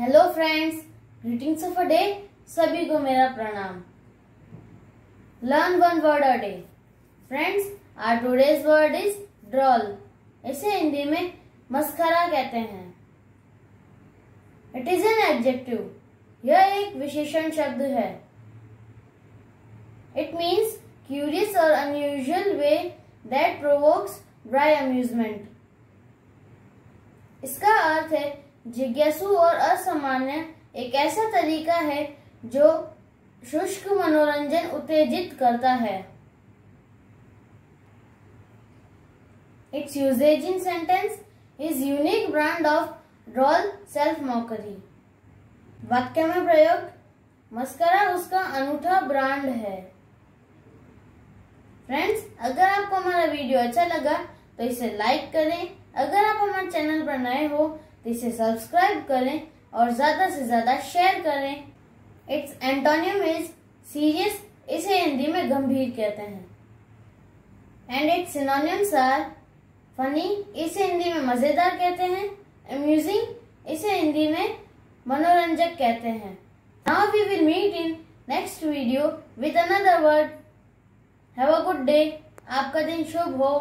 Hello friends greetings of a day सभी को मेरा प्रणाम। Learn one word a day friends our today's word is drawl इसे हिंदी में मस्खरा कहते हैं। इट इज़ एन एडजेक्टिव यह एक विशेषण शब्द है। इट मीन्स क्यूरियस और unusual way that provokes dry amusement इसका अर्थ है जिज्ञासु और असामान्य एक ऐसा तरीका है जो शुष्क मनोरंजन उत्तेजित करता है। Its usage in sentence is unique brand of drawl self mockery वाक्य में प्रयोग, मस्करा उसका अनूठा ब्रांड है। फ्रेंड्स अगर आपको हमारा वीडियो अच्छा लगा तो इसे लाइक करें। अगर आप हमारे चैनल पर नए हो तो इसे सब्सक्राइब करें और ज़्यादा से ज़्यादा शेयर करें। इट्स एंटोनियम इज़ सीरियस इसे हिंदी में गंभीर कहते हैं। And its synonyms are funny इसे हिंदी में मज़ेदार कहते हैं। अम्यूजिंग इसे हिंदी में मनोरंजक कहते हैं। Now we will meet in next video with another word have a good day आपका दिन शुभ हो।